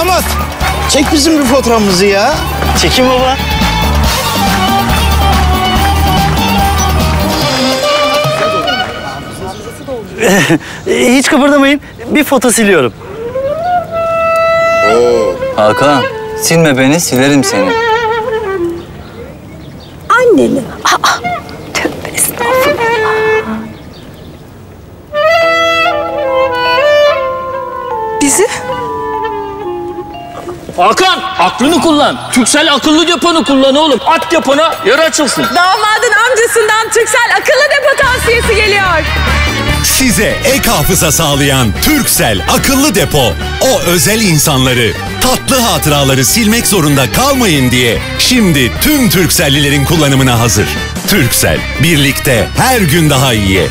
Damat çek bizim bir fotoğrafımızı ya. Çekin baba. Hiç kıpırdamayın. Bir foto siliyorum. Hakan, silme beni, silerim seni. Anneni. Aa, tövbe estağfurullah. Bizi? Hakan aklını kullan. Türksel akıllı deponu kullan oğlum. At depona yer açılsın. Damadın amcasından Türksel akıllı depo tavsiyesi geliyor. Size ek hafıza sağlayan Türksel akıllı depo. O özel insanları, tatlı hatıraları silmek zorunda kalmayın diye şimdi tüm Türkcellilerin kullanımına hazır. Türksel, birlikte her gün daha iyiye.